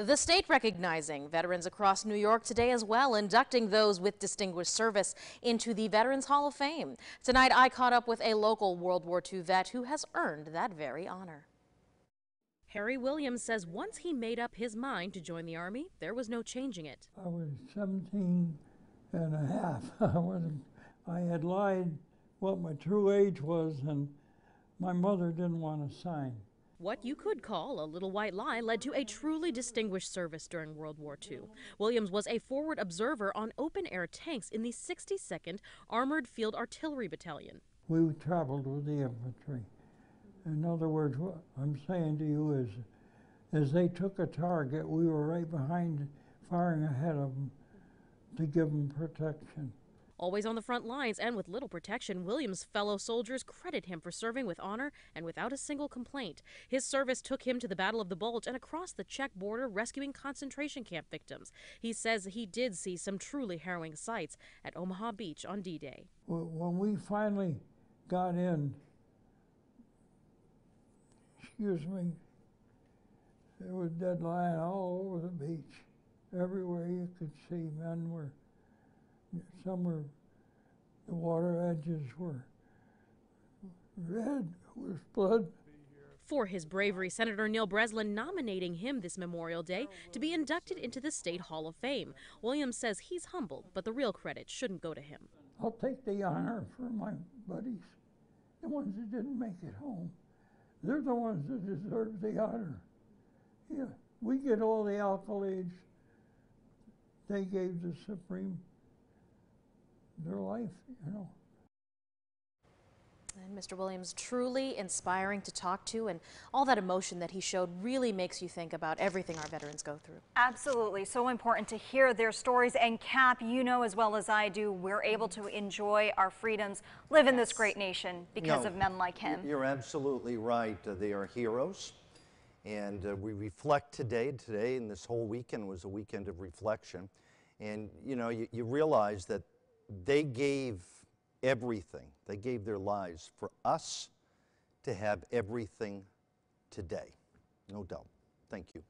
The state recognizing veterans across New York today as well, inducting those with distinguished service into the Veterans Hall of Fame. Tonight, I caught up with a local World War II vet who has earned that very honor. Harry Williams says once he made up his mind to join the Army, there was no changing it. I was 17 and a half. I wasn't, I had lied what my true age was, and my mother didn't want to sign. What you could call a little white lie led to a truly distinguished service during World War II. Williams was a forward observer on open air tanks in the 62nd Armored Field Artillery Battalion. We traveled with the infantry. In other words, what I'm saying to you is, as they took a target, we were right behind, firing ahead of them to give them protection. Always on the front lines and with little protection, Williams' fellow soldiers credit him for serving with honor and without a single complaint. His service took him to the Battle of the Bulge and across the Czech border rescuing concentration camp victims. He says he did see some truly harrowing sights at Omaha Beach on D Day. When we finally got in, excuse me, there was dead lying all over the beach. Everywhere you could see, men were some were, the water edges were red with blood. For his bravery, Senator Neil Breslin nominating him this Memorial Day to be inducted into the State Hall of Fame. Williams says he's humbled, but the real credit shouldn't go to him. I'll take the honor for my buddies, the ones that didn't make it home. They're the ones that deserve the honor. Yeah, we get all the accolades they gave the Supreme their life, you know. And Mr. Williams, truly inspiring to talk to, and all that emotion that he showed really makes you think about everything our veterans go through. Absolutely. So important to hear their stories. And Cap, you know as well as I do, we're able to enjoy our freedoms, live yes. in this great nation because no, of men like him. You're absolutely right. Uh, they are heroes. And uh, we reflect today. Today and this whole weekend was a weekend of reflection. And, you know, you, you realize that they gave everything. They gave their lives for us to have everything today. No doubt. Thank you.